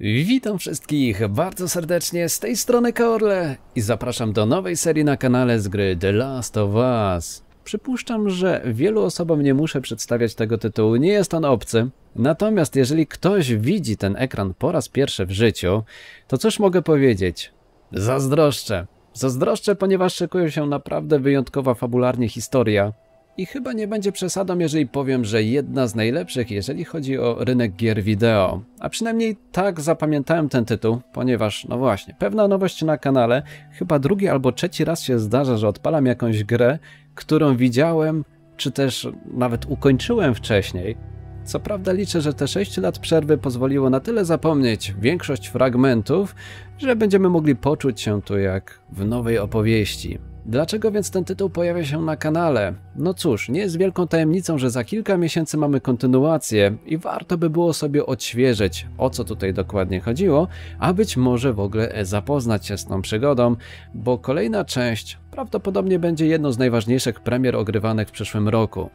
Witam wszystkich bardzo serdecznie z tej strony Korle i zapraszam do nowej serii na kanale z gry The Last of Us. Przypuszczam, że wielu osobom nie muszę przedstawiać tego tytułu, nie jest on obcy. Natomiast jeżeli ktoś widzi ten ekran po raz pierwszy w życiu, to cóż mogę powiedzieć? Zazdroszczę. Zazdroszczę, ponieważ szykuje się naprawdę wyjątkowa fabularnie historia, i chyba nie będzie przesadą, jeżeli powiem, że jedna z najlepszych, jeżeli chodzi o rynek gier wideo. A przynajmniej tak zapamiętałem ten tytuł, ponieważ, no właśnie, pewna nowość na kanale, chyba drugi albo trzeci raz się zdarza, że odpalam jakąś grę, którą widziałem, czy też nawet ukończyłem wcześniej. Co prawda liczę, że te 6 lat przerwy pozwoliło na tyle zapomnieć większość fragmentów, że będziemy mogli poczuć się tu jak w nowej opowieści. Dlaczego więc ten tytuł pojawia się na kanale? No cóż, nie jest wielką tajemnicą, że za kilka miesięcy mamy kontynuację i warto by było sobie odświeżyć, o co tutaj dokładnie chodziło, a być może w ogóle zapoznać się z tą przygodą, bo kolejna część prawdopodobnie będzie jedną z najważniejszych premier ogrywanych w przyszłym roku.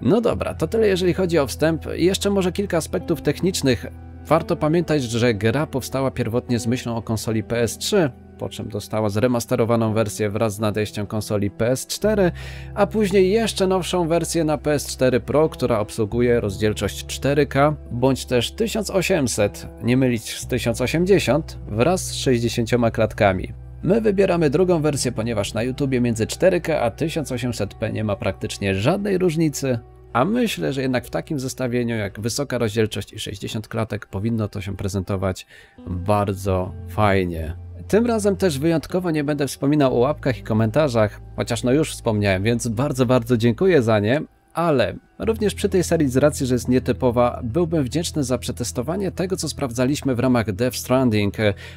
No dobra, to tyle jeżeli chodzi o wstęp. Jeszcze może kilka aspektów technicznych. Warto pamiętać, że gra powstała pierwotnie z myślą o konsoli PS3, po czym dostała zremasterowaną wersję wraz z nadejściem konsoli PS4, a później jeszcze nowszą wersję na PS4 Pro, która obsługuje rozdzielczość 4K bądź też 1800, nie mylić z 1080, wraz z 60 klatkami. My wybieramy drugą wersję, ponieważ na YouTubie między 4K a 1800p nie ma praktycznie żadnej różnicy, a myślę, że jednak w takim zestawieniu jak wysoka rozdzielczość i 60 klatek powinno to się prezentować bardzo fajnie. Tym razem też wyjątkowo nie będę wspominał o łapkach i komentarzach, chociaż no już wspomniałem, więc bardzo, bardzo dziękuję za nie. Ale również przy tej serii, z racji, że jest nietypowa, byłbym wdzięczny za przetestowanie tego, co sprawdzaliśmy w ramach Death Stranding,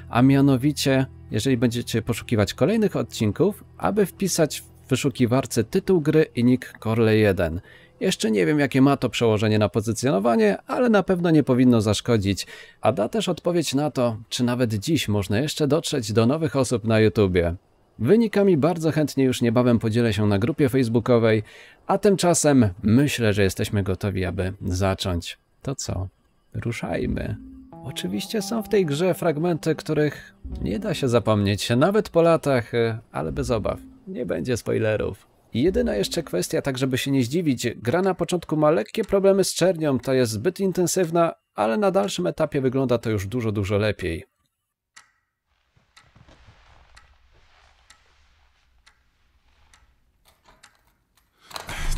a mianowicie, jeżeli będziecie poszukiwać kolejnych odcinków, aby wpisać w wyszukiwarce tytuł gry i nick Corley 1. Jeszcze nie wiem, jakie ma to przełożenie na pozycjonowanie, ale na pewno nie powinno zaszkodzić. A da też odpowiedź na to, czy nawet dziś można jeszcze dotrzeć do nowych osób na YouTubie. Wynikami bardzo chętnie już niebawem podzielę się na grupie facebookowej, a tymczasem myślę, że jesteśmy gotowi, aby zacząć. To co? Ruszajmy. Oczywiście są w tej grze fragmenty, których nie da się zapomnieć, nawet po latach, ale bez obaw. Nie będzie spoilerów. Jedyna jeszcze kwestia, tak żeby się nie zdziwić, gra na początku ma lekkie problemy z czernią, to jest zbyt intensywna, ale na dalszym etapie wygląda to już dużo, dużo lepiej.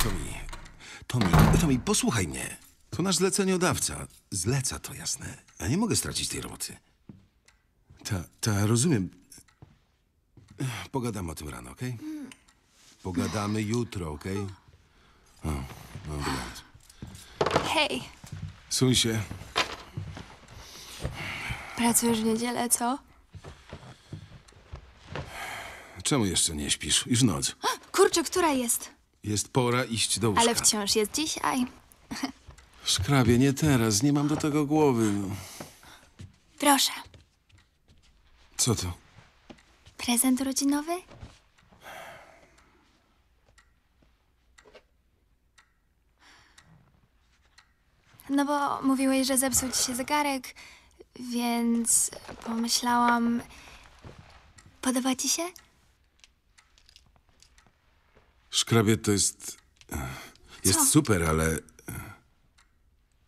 Tomi, Tomi, Tomi, posłuchaj mnie. To nasz zleceniodawca. Zleca to jasne. Ja nie mogę stracić tej roboty. Ta, ta, rozumiem. Pogadamy o tym rano, okej? Pogadamy jutro, okej? O, no, dobranoc. Hej, Suń się. pracujesz w niedzielę, co? Czemu jeszcze nie śpisz? Już noc. Kurczę, która jest? Jest pora iść do łóżka. Ale wciąż jest dzisiaj. Szkrabie, nie teraz. Nie mam do tego głowy. No. Proszę, Co to? prezent urodzinowy? No bo mówiłeś, że zepsuł ci się zegarek, więc pomyślałam... Podoba ci się? Szkrabie to jest... Jest Co? super, ale...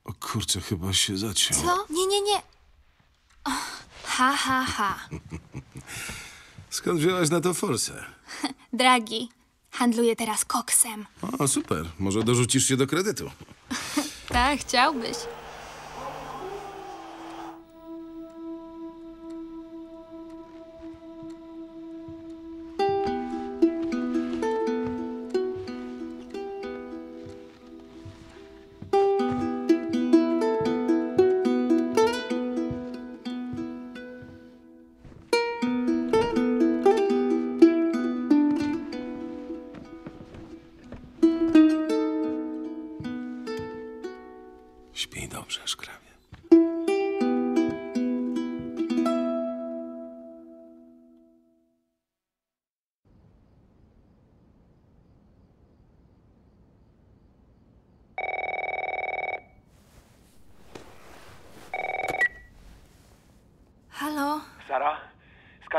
O kurczę, chyba się zaciął. Co? Nie, nie, nie. O, ha, ha, ha. Skąd wziąłeś na to forsę? Dragi, handluję teraz koksem. O, super. Może dorzucisz się do kredytu. Tak, chciałbyś.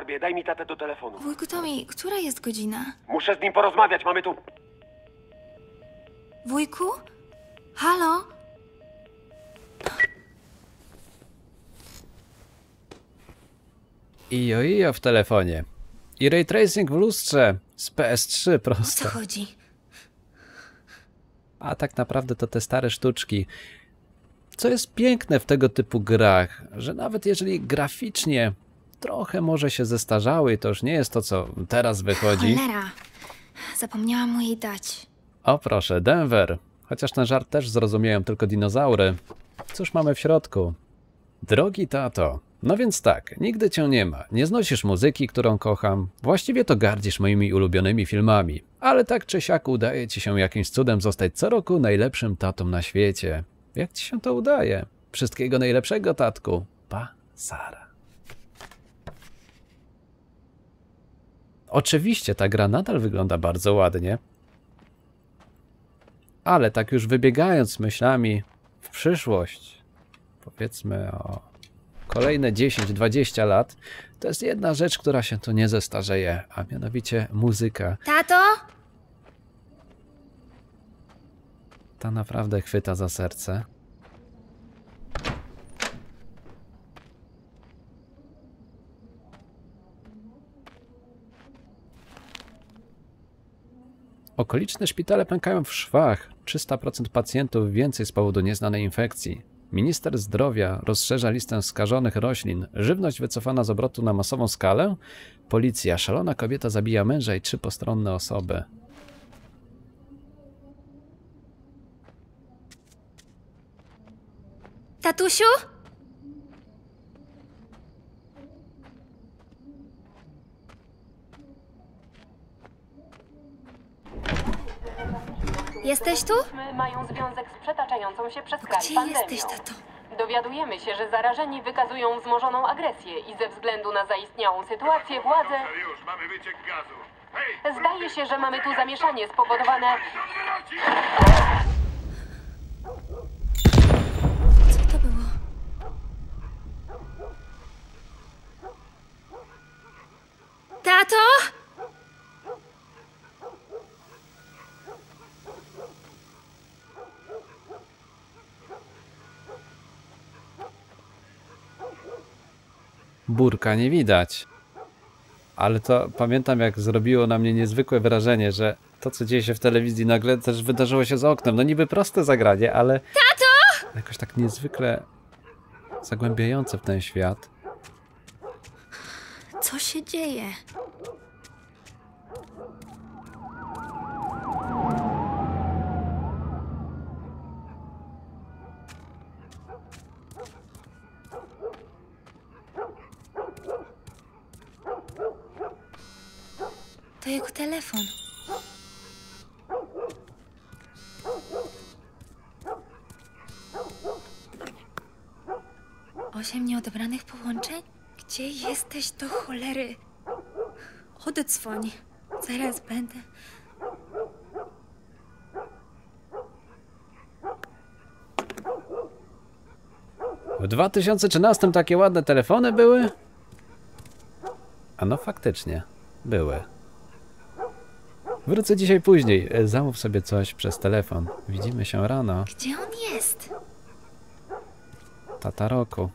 Skarbie, daj mi tatę do telefonu. Wujku Tomi, która jest godzina? Muszę z nim porozmawiać, mamy tu... Wujku? Halo? Ijo, ijo w telefonie. I ray tracing w lustrze z PS3 O co prosto. chodzi? A tak naprawdę to te stare sztuczki. Co jest piękne w tego typu grach, że nawet jeżeli graficznie trochę może się zestarzały to już nie jest to, co teraz wychodzi. Cholera. Zapomniałam mu jej dać. O proszę, Denver. Chociaż ten żart też zrozumieją tylko dinozaury. Cóż mamy w środku? Drogi tato, no więc tak, nigdy cię nie ma. Nie znosisz muzyki, którą kocham. Właściwie to gardzisz moimi ulubionymi filmami. Ale tak czy siak udaje ci się jakimś cudem zostać co roku najlepszym tatą na świecie. Jak ci się to udaje? Wszystkiego najlepszego, tatku. Pa, Sara. Oczywiście ta gra nadal wygląda bardzo ładnie, ale tak już wybiegając myślami w przyszłość, powiedzmy o kolejne 10-20 lat, to jest jedna rzecz, która się tu nie zestarzeje, a mianowicie muzyka. Tato? Ta naprawdę chwyta za serce. Okoliczne szpitale pękają w szwach. 300% pacjentów więcej z powodu nieznanej infekcji. Minister zdrowia rozszerza listę skażonych roślin. Żywność wycofana z obrotu na masową skalę. Policja. Szalona kobieta zabija męża i trzy postronne osoby. Tatusiu? Jesteś tu? mają związek z przetaczającą się przez kraj Gdzie pandemią. jesteś, tato? Dowiadujemy się, że zarażeni wykazują wzmożoną agresję i ze względu na zaistniałą sytuację władze Już mamy wyciek gazu. Hej! zdaje się, że mamy tu zamieszanie spowodowane Co to było? Tato? Burka nie widać. Ale to pamiętam, jak zrobiło na mnie niezwykłe wrażenie, że to, co dzieje się w telewizji, nagle też wydarzyło się za oknem. No niby proste zagranie, ale. Tato! Jakoś tak niezwykle zagłębiające w ten świat. Co się dzieje? Telefon. Osiem nieodebranych połączeń? Gdzie jesteś do cholery? Odedzwoń. Zaraz będę. W 2013 takie ładne telefony były? A no faktycznie, były. Wrócę dzisiaj później. E, Zamów sobie coś przez telefon. Widzimy się rano. Gdzie on jest? Tata roku.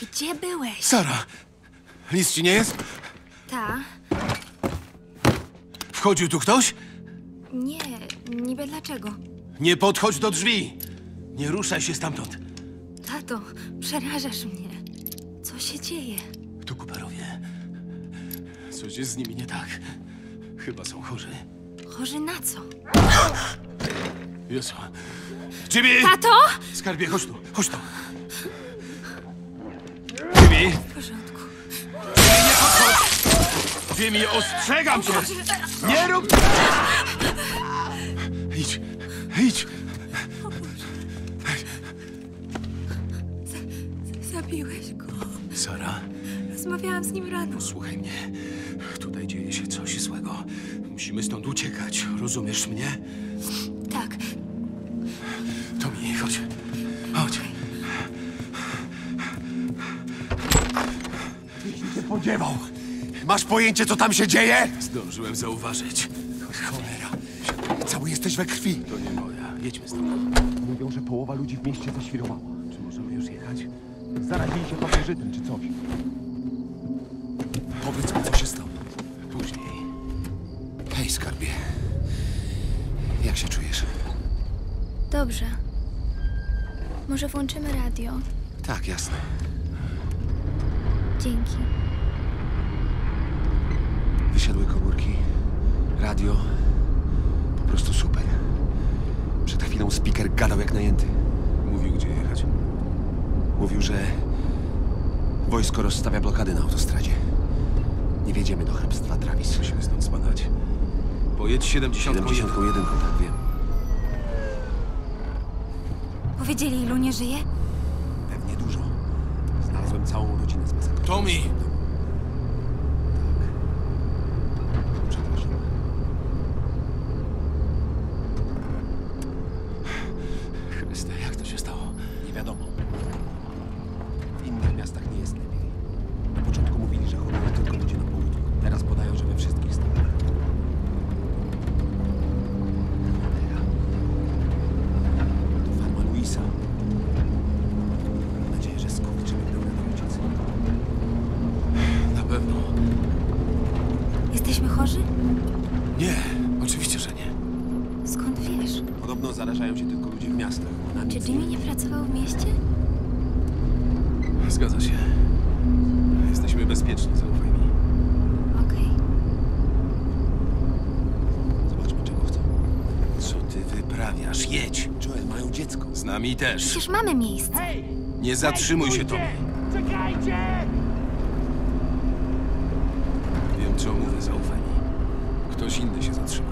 Gdzie byłeś? Sara! Nic ci nie jest? Ta? Wchodził tu ktoś? Nie, niby dlaczego? Nie podchodź do drzwi! Nie ruszaj się stamtąd. Tato, przerażasz mnie. Co się dzieje? Tu Cooperowie. Coś jest z nimi nie tak. Chyba są chorzy. Chorzy na co? Jezu. Jimmy! Tato! Skarbie, chodź tu, chodź tu. Jimmy, ostrzegam cię! Nie rób... Idź, idź! Zabiłeś go. Sara? Rozmawiałam z nim rano. Posłuchaj mnie. Tutaj dzieje się coś złego. Musimy stąd uciekać. Rozumiesz mnie? Masz pojęcie, co tam się dzieje? Zdążyłem zauważyć. Cholera. Cały jesteś we krwi. To nie moja. Jedźmy stąd. Mówią, że połowa ludzi w mieście zaświrowała. Czy możemy już jechać? Zarazili się pasożytem czy coś. Powiedz mi, co się stało. Później. Hej, skarbie. Jak się czujesz? Dobrze. Może włączymy radio? Tak, jasne. Dzięki. Wysiadły komórki, radio. Po prostu super. Przed chwilą speaker gadał jak najęty. Mówił, gdzie jechać. Mówił, że wojsko rozstawia blokady na autostradzie. Nie wjedziemy do hrabstwa Travis. Musimy stąd spadać. Pojedź 71. 71, tak wiem. powiedzieli ilu nie żyje? Pewnie dużo. Znalazłem całą rodzinę z masakrowaną. Tommy! Jesteśmy bezpieczni, zaufaj mi. Okej. Zobaczmy, czego chcą. Co ty wyprawiasz? Jedź! Joel, mają dziecko. Z nami też. Przecież mamy miejsce. Nie zatrzymuj się, Tommy. Czekajcie! Wiem, co mówię, zaufaj mi. Ktoś inny się zatrzyma.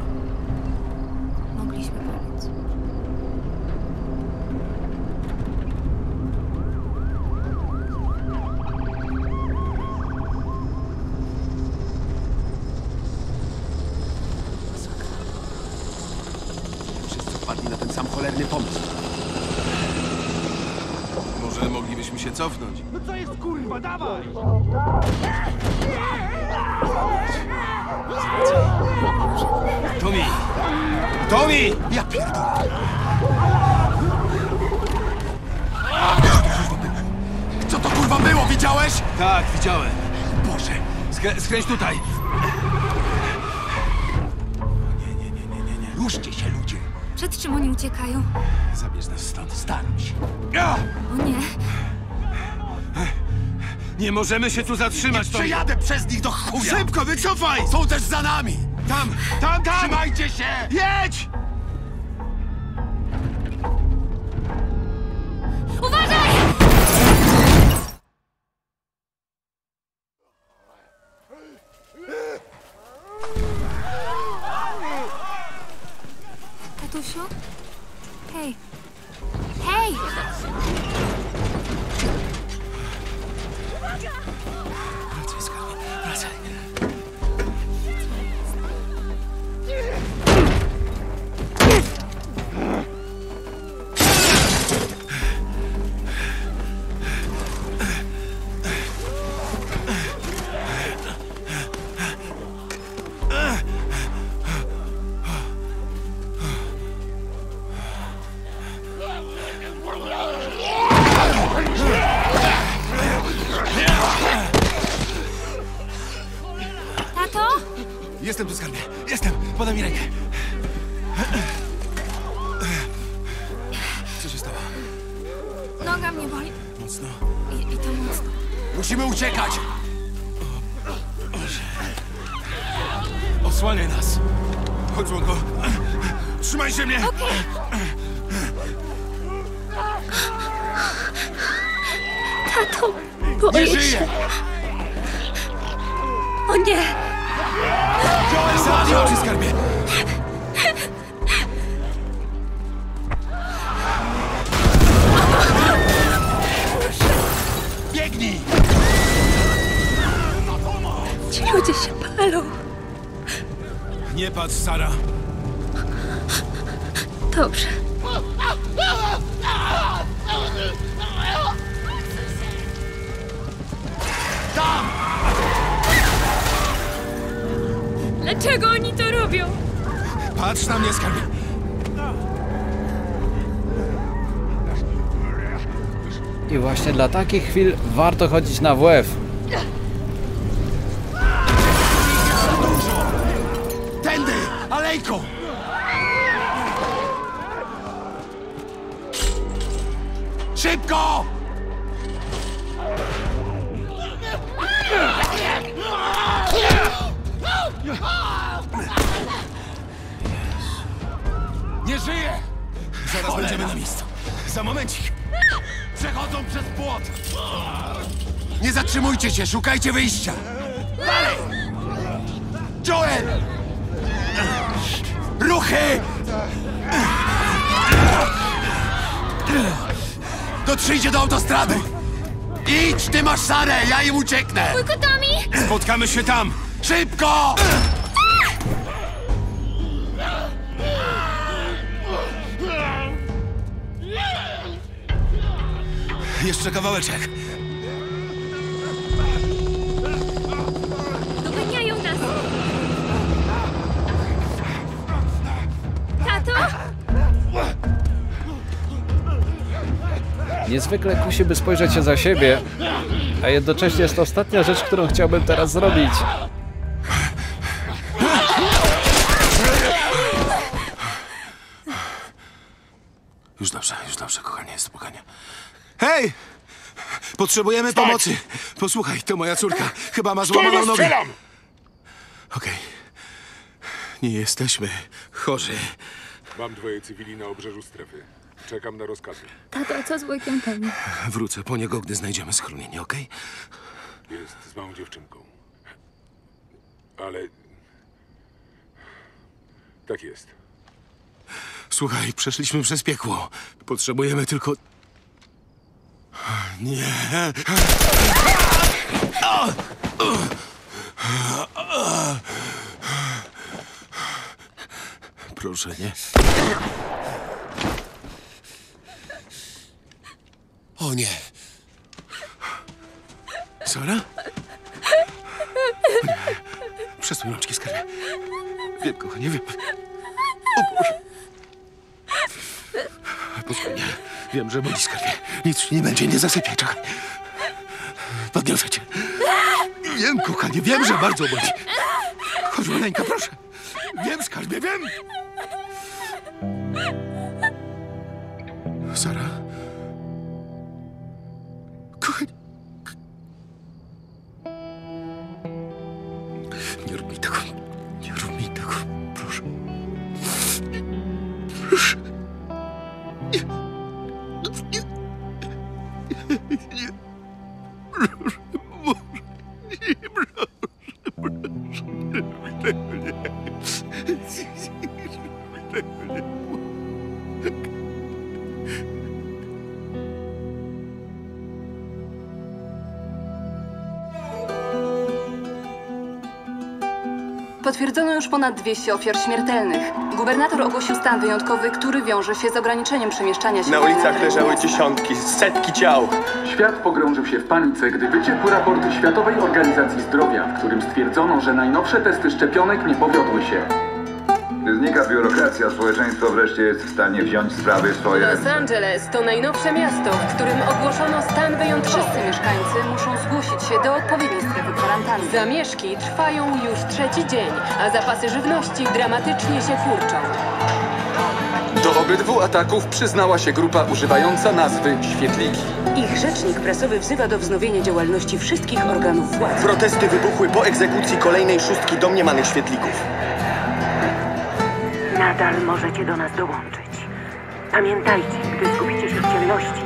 Moglibyśmy się cofnąć? No co jest kurwa, dawaj! Tommy! Tommy! Ja pierdolę! Co to kurwa było, widziałeś? Tak, widziałem. Boże, Skrę skręć tutaj. Nie, nie, nie, nie, nie, nie. Ruszcie się, ludzie. Przed czym oni uciekają? Zabierz nas stąd, staram się. Ja! O nie. Nie możemy się tu zatrzymać, Nie przejadę przez nich do chuja! Szybko, wycofaj! Są też za nami! Tam, tam, tam! Trzymajcie się! Jedź! Jestem tu, skarbie. Jestem. Podaj mi rękę. Co się stało? Noga mnie boli. Mocno. I, i to mocno. Musimy uciekać! Osłaniaj nas! Chodź, Łąko. Trzymaj się mnie! Tato, Nie boję się. O nie! Zamknij oczy, skarbie! Biegnij! Ci ludzie się palą. Nie patrz, Sara. Dobrze. Mnie, skarbie. I właśnie dla takich chwil warto chodzić na WF. Tędy! Alejką! Szybko! Za momencik. Przechodzą przez płot. Nie zatrzymujcie się, szukajcie wyjścia. Dalej! Joel! Ruchy! Dotrzyjcie do autostrady! Idź, ty masz Sarę, ja im ucieknę! Wujku Tommy! Spotkamy się tam! Szybko! Jeszcze kawałeczek. Doganiają nas! Tato? Niezwykle kusi, by spojrzeć się za siebie, a jednocześnie jest to ostatnia rzecz, którą chciałbym teraz zrobić. Już dobrze, już dobrze, kochanie, spokojnie. Hej! Potrzebujemy pomocy. Posłuchaj, to moja córka. Chyba ma złamaną nogę. Okej. Nie jesteśmy chorzy. Mam dwoje cywili na obrzeżu strefy. Czekam na rozkazy. Tato, co z wujkiem Tommy? Wrócę po niego, gdy znajdziemy schronienie, okej? Jest z małą dziewczynką. Ale... Tak jest. Słuchaj, przeszliśmy przez piekło. Potrzebujemy tylko... Nie. Proszę, nie. O nie. Sara? O. Przesuń rączki, skarbie. Wiem, kochanie, wiem. O Boże. Spokojnie. Wiem, że boli skarbie. Nic nie będzie, nie zasypiaj, czekaj. Podniosę cię. Wiem, kochanie, wiem, że bardzo boli. Chodź, maleńka, proszę. Wiem, skarbie, wiem. Sara? Ponad 200 ofiar śmiertelnych. Gubernator ogłosił stan wyjątkowy, który wiąże się z ograniczeniem przemieszczania się Na ulicach leżały dziesiątki, setki ciał. Świat pogrążył się w panice, gdy wyciekł raport Światowej Organizacji Zdrowia, w którym stwierdzono, że najnowsze testy szczepionek nie powiodły się. Znika biurokracja, społeczeństwo wreszcie jest w stanie wziąć sprawy w swoje Los ręce. Angeles to najnowsze miasto, w którym ogłoszono stan wyjątkowy. Wszyscy mieszkańcy muszą zgłosić się do odpowiedniej strefy kwarantanny. Zamieszki trwają już trzeci dzień, a zapasy żywności dramatycznie się kurczą. Do obydwu ataków przyznała się grupa używająca nazwy Świetliki. Ich rzecznik prasowy wzywa do wznowienia działalności wszystkich organów władzy. Protesty wybuchły po egzekucji kolejnej szóstki domniemanych świetlików. Nadal możecie do nas dołączyć. Pamiętajcie, gdy zgubicie się w ciemności,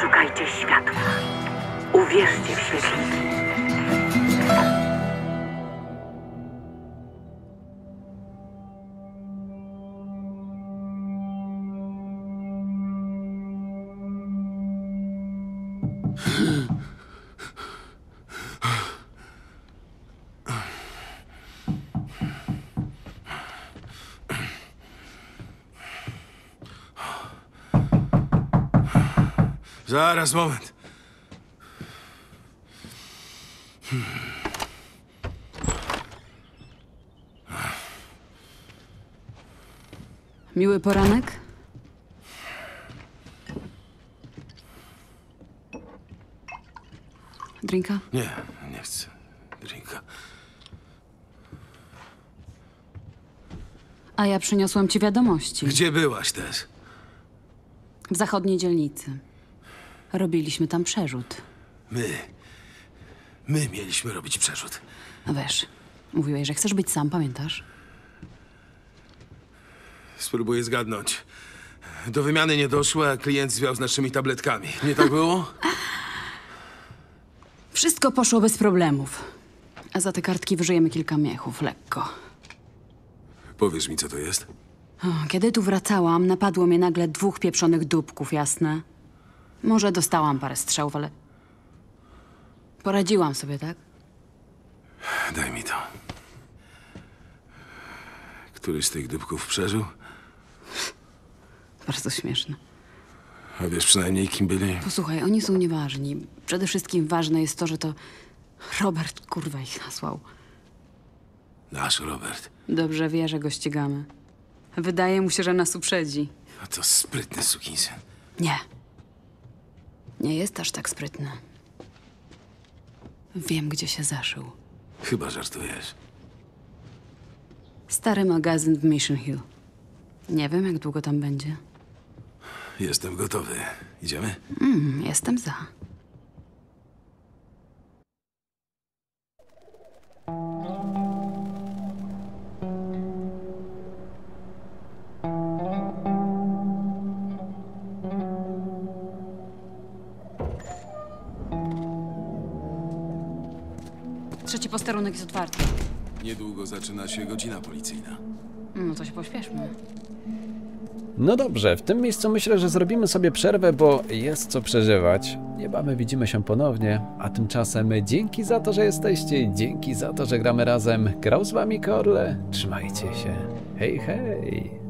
szukajcie światła. Uwierzcie w świetliki. Zaraz, moment. Miły poranek? Drinka? Nie, nie chcę drinka. A ja przyniosłam ci wiadomości. Gdzie byłaś też? W zachodniej dzielnicy. Robiliśmy tam przerzut. My. My mieliśmy robić przerzut. No wiesz, mówiłeś, że chcesz być sam, pamiętasz? Spróbuję zgadnąć. Do wymiany nie doszło, a klient zwiał z naszymi tabletkami. Nie tak było? Wszystko poszło bez problemów. A za te kartki wyżyjemy kilka miechów, lekko. Powiesz mi, co to jest? O, kiedy tu wracałam, napadło mnie nagle dwóch pieprzonych dupków, jasne? Może dostałam parę strzałów, ale... Poradziłam sobie, tak? Daj mi to. Któryś z tych dupków przeżył? Bardzo śmieszne. A wiesz przynajmniej, kim byli? Posłuchaj, oni są nieważni. Przede wszystkim ważne jest to, że to Robert kurwa ich nasłał. Nasz Robert. Dobrze wie, że go ścigamy. Wydaje mu się, że nas uprzedzi. A to sprytny sukinsyn. Nie. Nie jest aż tak sprytny. Wiem, gdzie się zaszył. Chyba żartujesz. Stary magazyn w Mission Hill. Nie wiem, jak długo tam będzie. Jestem gotowy. Idziemy? Mm, jestem za. Posterunek jest otwarty. Niedługo zaczyna się godzina policyjna. No to się pośpieszmy. No dobrze, w tym miejscu myślę, że zrobimy sobie przerwę, bo jest co przeżywać. Niebawem widzimy się ponownie, a tymczasem dzięki za to, że jesteście, dzięki za to, że gramy razem. Grał z wami Korle, trzymajcie się. Hej, hej!